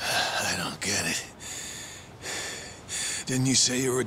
I don't get it. Didn't you say you were a